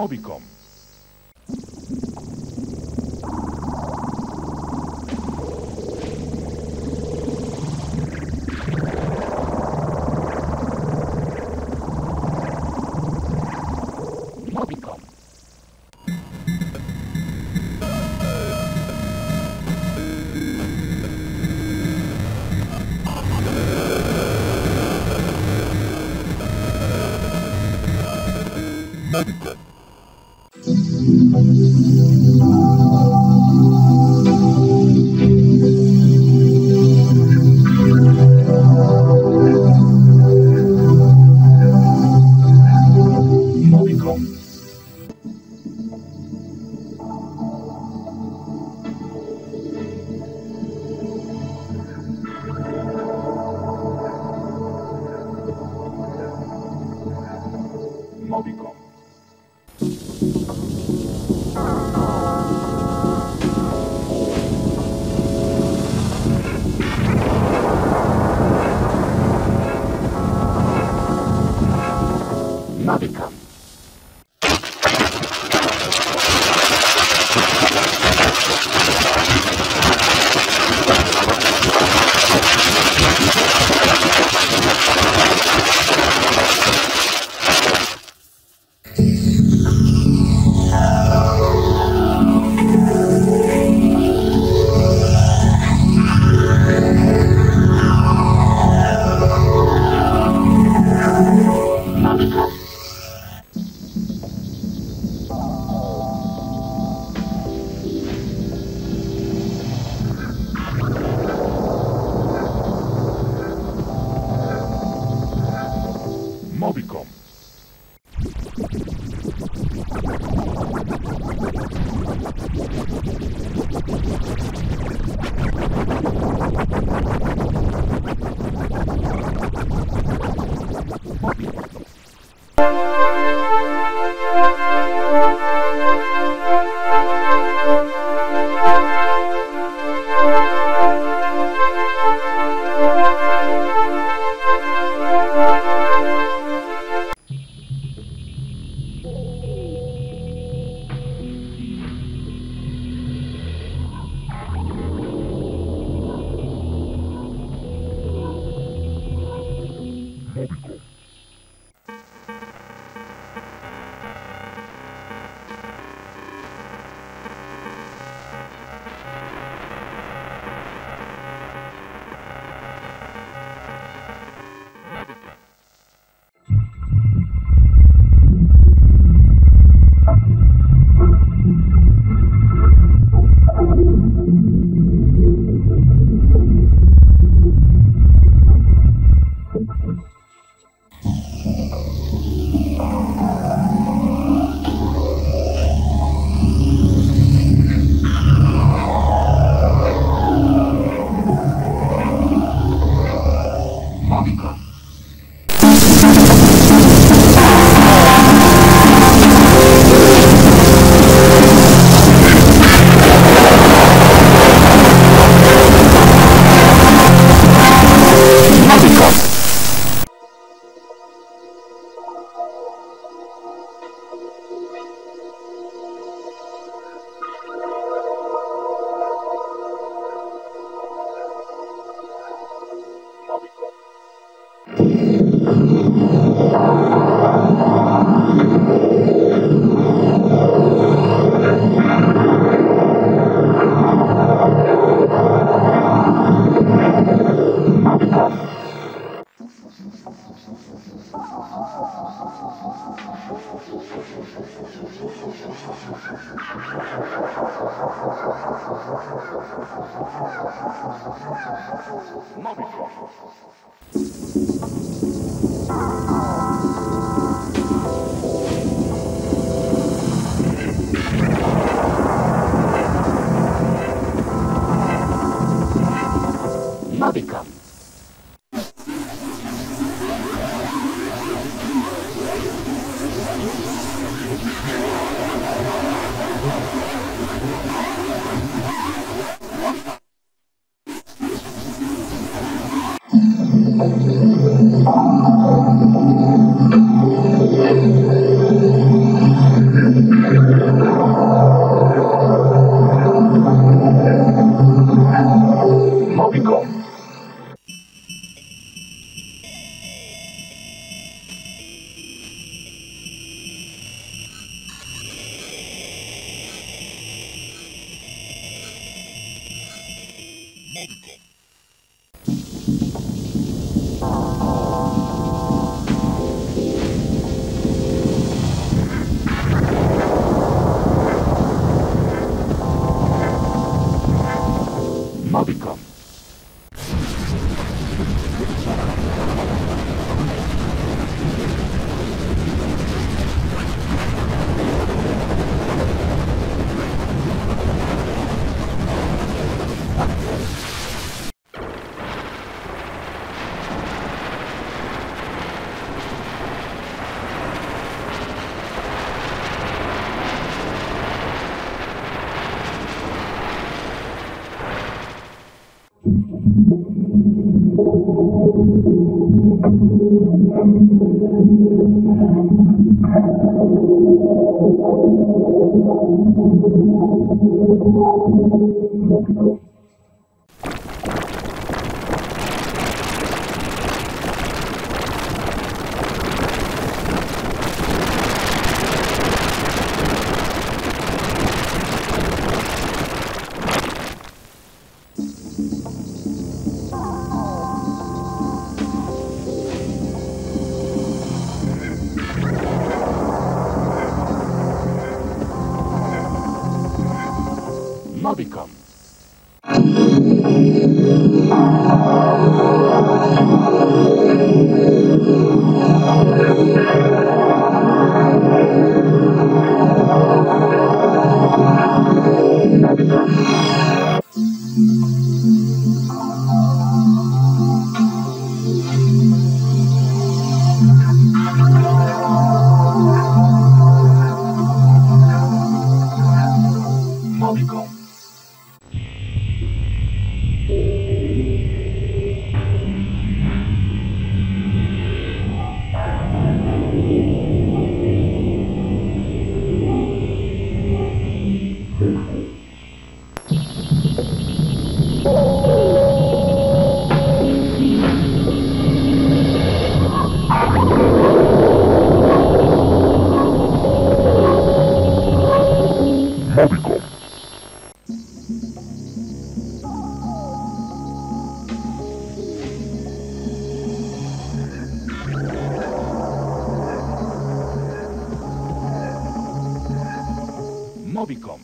Mobicom Música Mommy truck. Thank you. Mobicom. Mobicom. Mobicom. Mobicom.